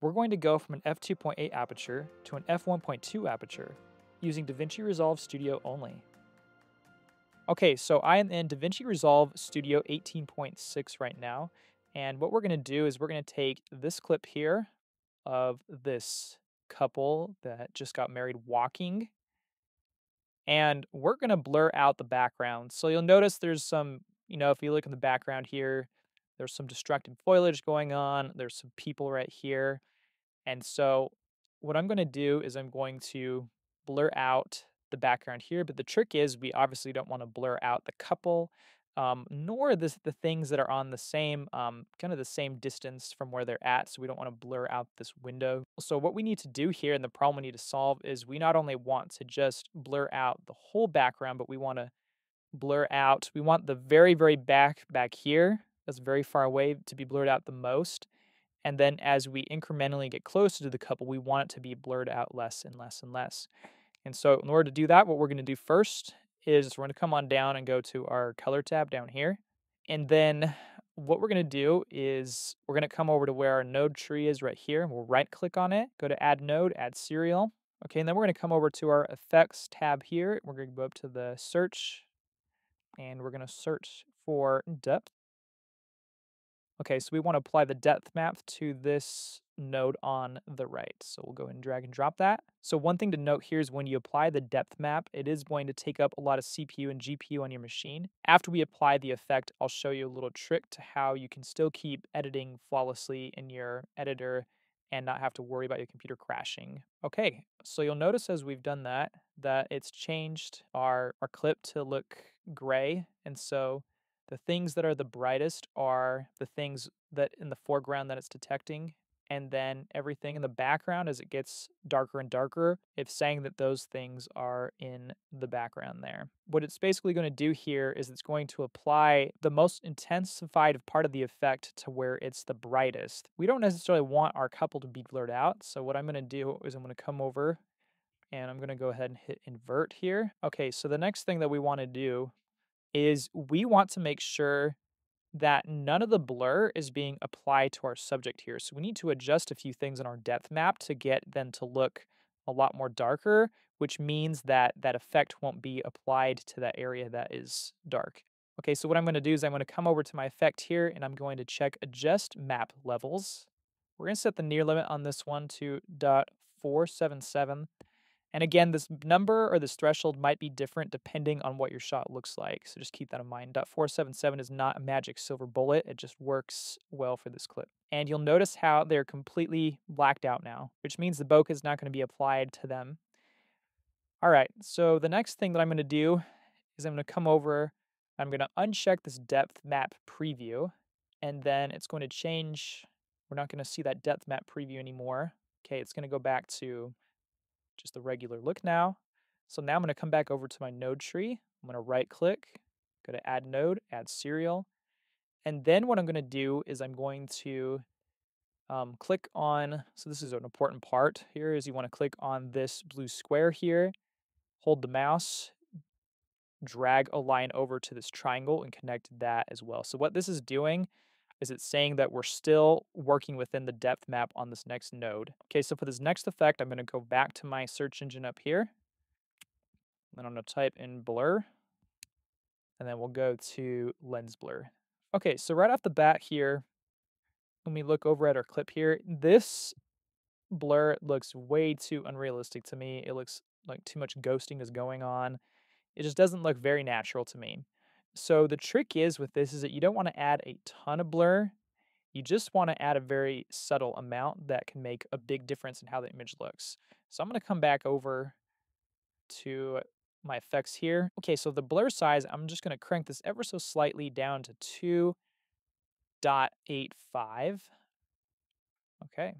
we're going to go from an f2.8 aperture to an f1.2 aperture using DaVinci Resolve Studio only. Okay, so I am in DaVinci Resolve Studio 18.6 right now, and what we're going to do is we're going to take this clip here of this couple that just got married walking, and we're going to blur out the background. So you'll notice there's some, you know, if you look in the background here, there's some destructive foliage going on, there's some people right here. And so what I'm going to do is I'm going to blur out the background here, but the trick is we obviously don't want to blur out the couple, um, nor the, the things that are on the same, um, kind of the same distance from where they're at, so we don't want to blur out this window. So what we need to do here and the problem we need to solve is we not only want to just blur out the whole background, but we want to blur out, we want the very, very back back here, that's very far away to be blurred out the most. And then as we incrementally get closer to the couple, we want it to be blurred out less and less and less. And so in order to do that, what we're going to do first is we're going to come on down and go to our color tab down here. And then what we're going to do is we're going to come over to where our node tree is right here. and We'll right click on it, go to add node, add serial. Okay, and then we're going to come over to our effects tab here. We're going to go up to the search and we're going to search for depth. Okay, so we want to apply the depth map to this node on the right. So we'll go and drag and drop that. So one thing to note here is when you apply the depth map, it is going to take up a lot of CPU and GPU on your machine. After we apply the effect, I'll show you a little trick to how you can still keep editing flawlessly in your editor and not have to worry about your computer crashing. Okay, so you'll notice as we've done that, that it's changed our, our clip to look gray. And so the things that are the brightest are the things that in the foreground that it's detecting. And then everything in the background as it gets darker and darker, it's saying that those things are in the background there. What it's basically going to do here is it's going to apply the most intensified part of the effect to where it's the brightest. We don't necessarily want our couple to be blurred out. So what I'm going to do is I'm going to come over and I'm going to go ahead and hit invert here. Okay, so the next thing that we want to do is we want to make sure that none of the blur is being applied to our subject here. So we need to adjust a few things in our depth map to get them to look a lot more darker, which means that that effect won't be applied to that area that is dark. Okay, so what I'm going to do is I'm going to come over to my effect here and I'm going to check adjust map levels. We're going to set the near limit on this one to .477 and again, this number or this threshold might be different depending on what your shot looks like. So just keep that in mind. .477 is not a magic silver bullet. It just works well for this clip. And you'll notice how they're completely blacked out now, which means the bokeh is not going to be applied to them. All right, so the next thing that I'm going to do is I'm going to come over, I'm going to uncheck this depth map preview, and then it's going to change. We're not going to see that depth map preview anymore. Okay, it's going to go back to just the regular look now. So now I'm going to come back over to my node tree. I'm going to right click, go to add node, add serial. And then what I'm going to do is I'm going to um, click on, so this is an important part here, is you want to click on this blue square here, hold the mouse, drag a line over to this triangle and connect that as well. So what this is doing is it saying that we're still working within the depth map on this next node. Okay, so for this next effect, I'm going to go back to my search engine up here. Then I'm going to type in blur, and then we'll go to lens blur. Okay, so right off the bat here, when we look over at our clip here, this blur looks way too unrealistic to me. It looks like too much ghosting is going on. It just doesn't look very natural to me. So the trick is with this is that you don't want to add a ton of blur. You just want to add a very subtle amount that can make a big difference in how the image looks. So I'm going to come back over to my effects here. Okay, so the blur size, I'm just going to crank this ever so slightly down to 2.85. Okay.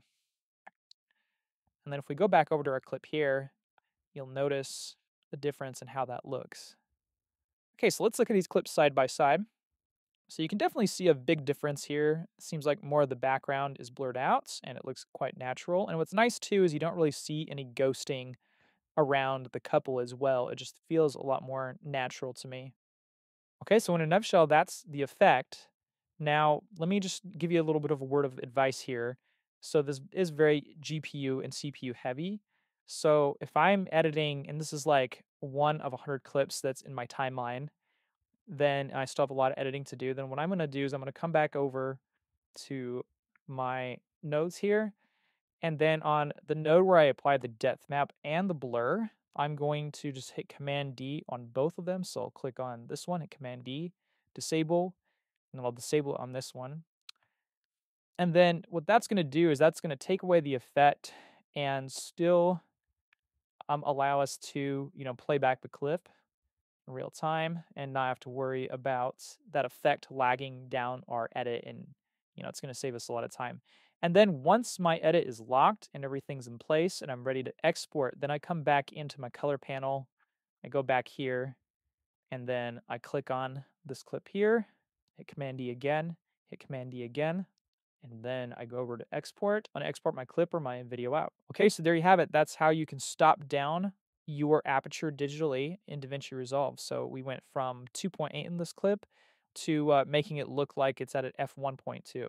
And then if we go back over to our clip here, you'll notice the difference in how that looks. Okay, so let's look at these clips side by side. So you can definitely see a big difference here. It seems like more of the background is blurred out and it looks quite natural. And what's nice too is you don't really see any ghosting around the couple as well. It just feels a lot more natural to me. Okay, so in a nutshell, that's the effect. Now, let me just give you a little bit of a word of advice here. So this is very GPU and CPU heavy. So if I'm editing, and this is like one of 100 clips that's in my timeline, then I still have a lot of editing to do. Then what I'm going to do is I'm going to come back over to my nodes here. And then on the node where I apply the depth map and the blur, I'm going to just hit Command D on both of them. So I'll click on this one, hit Command D, disable, and I'll disable on this one. And then what that's going to do is that's going to take away the effect and still um, allow us to, you know, play back the clip in real time and not have to worry about that effect lagging down our edit and, you know, it's going to save us a lot of time. And then once my edit is locked and everything's in place and I'm ready to export, then I come back into my color panel. I go back here and then I click on this clip here, hit Command D again, hit Command D again, and then I go over to export. I'm gonna export my clip or my video out. Okay, so there you have it. That's how you can stop down your aperture digitally in DaVinci Resolve. So we went from 2.8 in this clip to uh, making it look like it's at an f1.2.